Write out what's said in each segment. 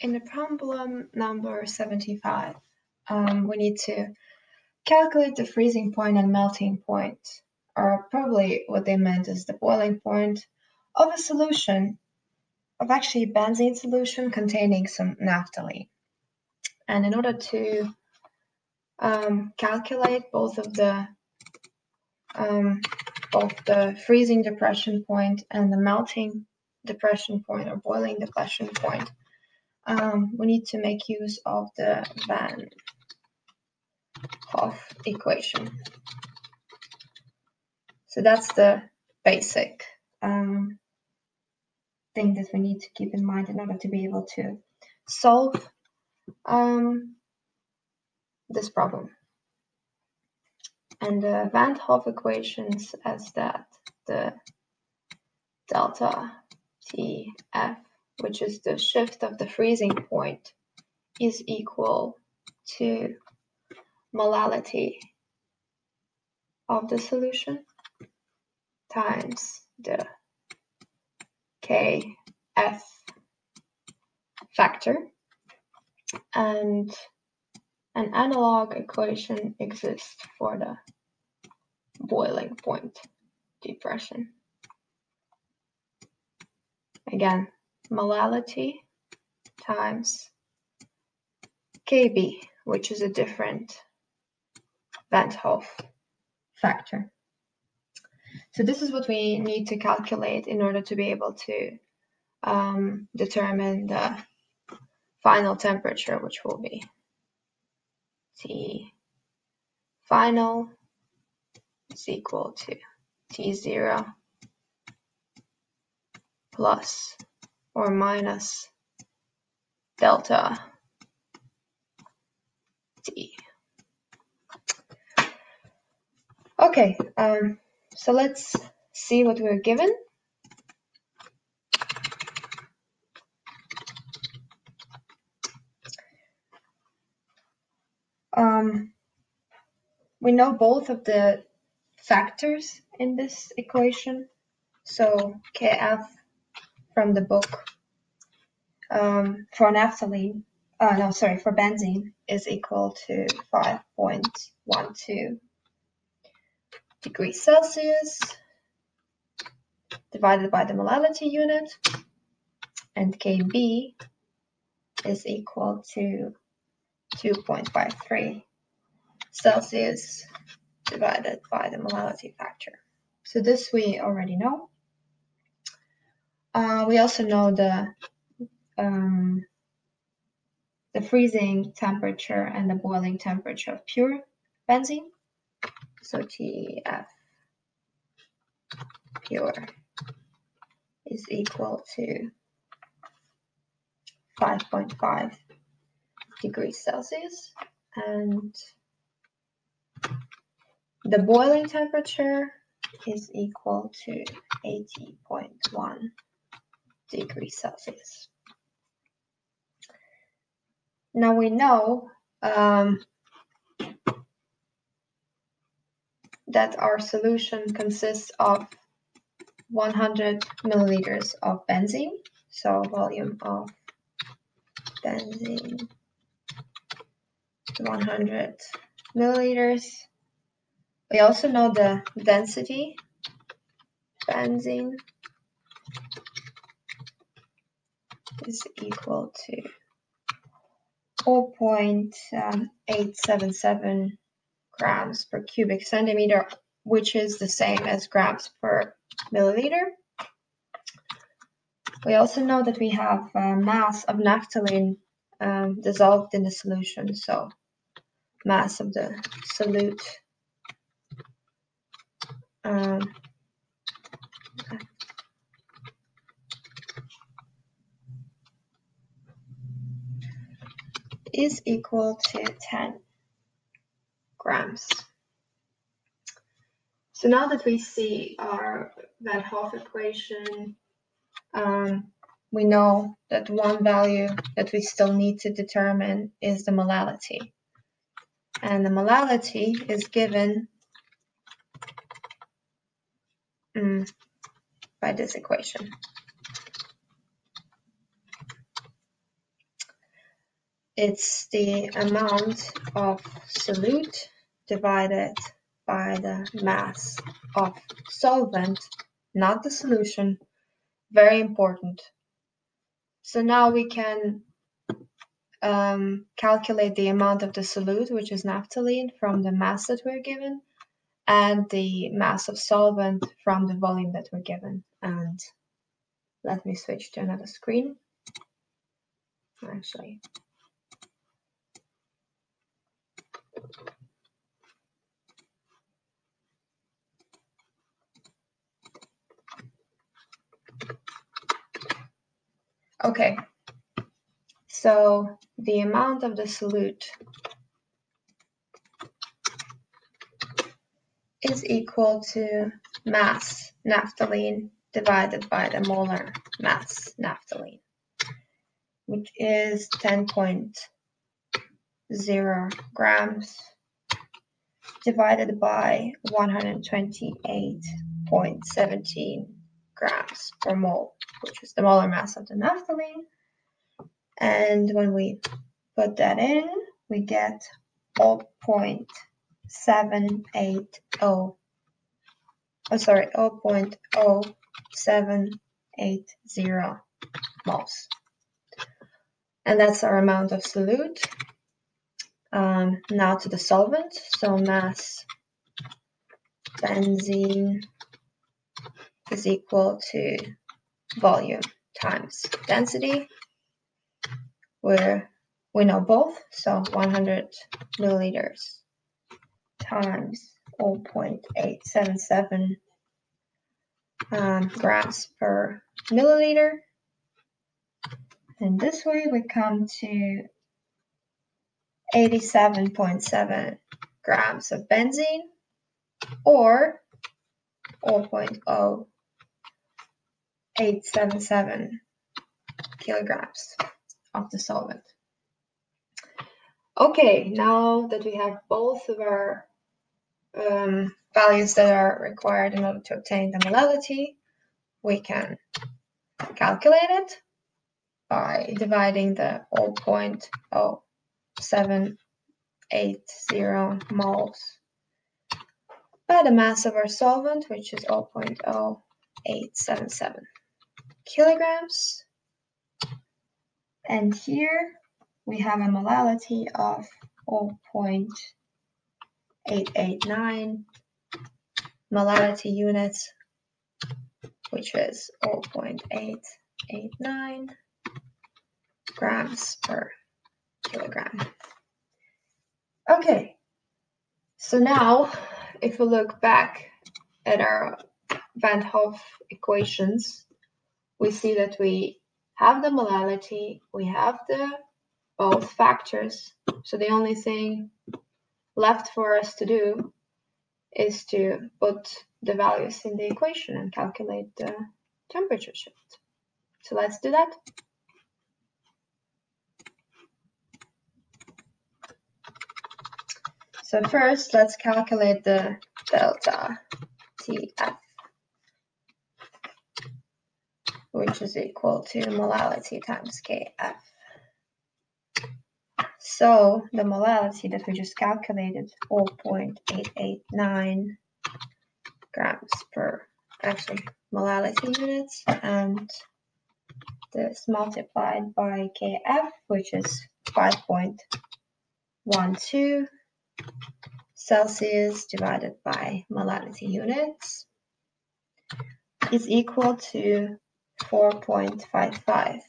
In the problem number 75, um, we need to calculate the freezing point and melting point, or probably what they meant is the boiling point of a solution, of actually benzene solution containing some naphthalene. And in order to um, calculate both of the um, both the freezing depression point and the melting depression point or boiling depression point, um, we need to make use of the Van Hoff equation. So that's the basic um, thing that we need to keep in mind in order to be able to solve um, this problem. And the Van Hoff equation says that the delta TF which is the shift of the freezing point, is equal to molality of the solution times the Kf factor. And an analog equation exists for the boiling point depression. Again, molality times Kb, which is a different Van 't Hoff factor. So this is what we need to calculate in order to be able to um, determine the final temperature, which will be T final is equal to T0 plus or minus delta t. Okay, um, so let's see what we're given. Um, we know both of the factors in this equation. So Kf from the book um, for naphthalene, uh, no, sorry, for benzene is equal to 5.12 degrees Celsius divided by the molality unit, and Kb is equal to 2.53 Celsius divided by the molality factor. So this we already know. Uh, we also know the um, the freezing temperature and the boiling temperature of pure benzene. So TF pure is equal to 5.5 degrees Celsius and the boiling temperature is equal to 80.1 degrees Celsius. Now we know um, that our solution consists of 100 milliliters of benzene, so volume of benzene 100 milliliters. We also know the density benzene is equal to 4.877 grams per cubic centimeter, which is the same as grams per milliliter. We also know that we have a mass of naphthalene um, dissolved in the solution, so mass of the solute um, is equal to 10 grams. So now that we see our Van Hoff equation, um, we know that one value that we still need to determine is the molality. And the molality is given mm, by this equation. It's the amount of solute divided by the mass of solvent, not the solution. Very important. So now we can um, calculate the amount of the solute, which is naphthalene, from the mass that we're given, and the mass of solvent from the volume that we're given. And let me switch to another screen. Actually, Okay, so the amount of the solute is equal to mass naphthalene divided by the molar mass naphthalene, which is 10.0 grams divided by 128.17 grams per mole, which is the molar mass of the naphthalene. And when we put that in, we get 0.780, oh uh, sorry, 0.0780 moles. And that's our amount of solute. Um, now to the solvent, so mass benzene is equal to volume times density. Where we know both, so 100 milliliters times 0.877 um, grams per milliliter. And this way we come to 87.7 grams of benzene or 0.0877 kilograms of the solvent. Okay, now that we have both of our um, values that are required in order to obtain the molality, we can calculate it by dividing the 0.0780 moles by the mass of our solvent, which is 0.0877 kilograms. And here we have a molality of 0.889 molality units, which is 0.889 grams per kilogram. Okay, so now if we look back at our Van Hoff equations, we see that we have the molality, we have the both factors. So the only thing left for us to do is to put the values in the equation and calculate the temperature shift. So let's do that. So first, let's calculate the delta TF which is equal to molality times Kf. So the molality that we just calculated, 4.889 grams per, actually molality units, and this multiplied by Kf, which is 5.12 Celsius divided by molality units is equal to 4.55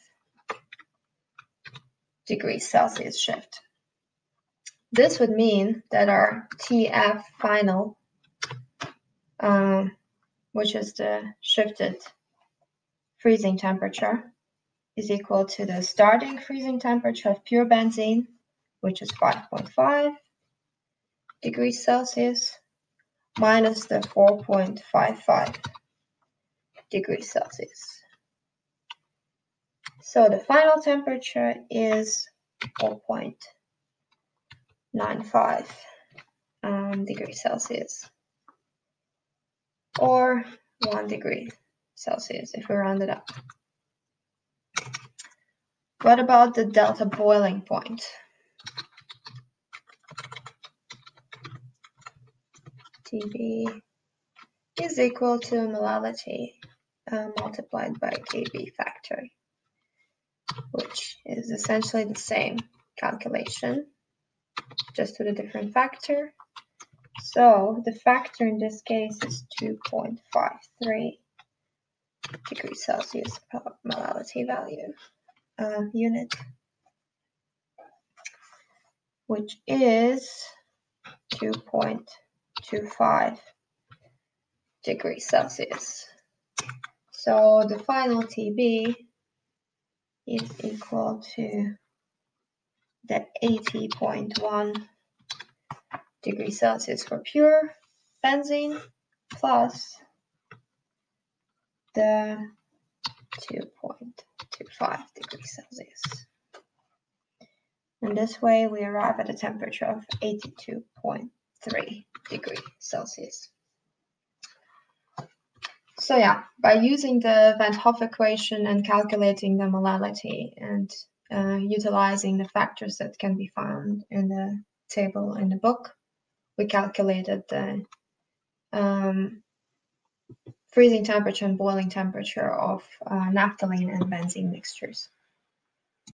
degrees Celsius shift. This would mean that our TF final, um, which is the shifted freezing temperature, is equal to the starting freezing temperature of pure benzene, which is 5.5 degrees Celsius, minus the 4.55 degrees Celsius. So the final temperature is 4.95 um, degrees Celsius or 1 degree Celsius if we round it up. What about the delta boiling point? TB is equal to molality uh, multiplied by KB factor, which is essentially the same calculation, just with a different factor. So the factor in this case is 2.53 degrees Celsius molality value uh, unit, which is 2.25 degrees Celsius. So the final TB is equal to the 80.1 degrees Celsius for pure benzene plus the 2.25 degrees Celsius. And this way we arrive at a temperature of 82.3 degrees Celsius. So yeah, by using the Van Hoff equation and calculating the molality and uh, utilizing the factors that can be found in the table in the book, we calculated the um, freezing temperature and boiling temperature of uh, naphthalene and benzene mixtures.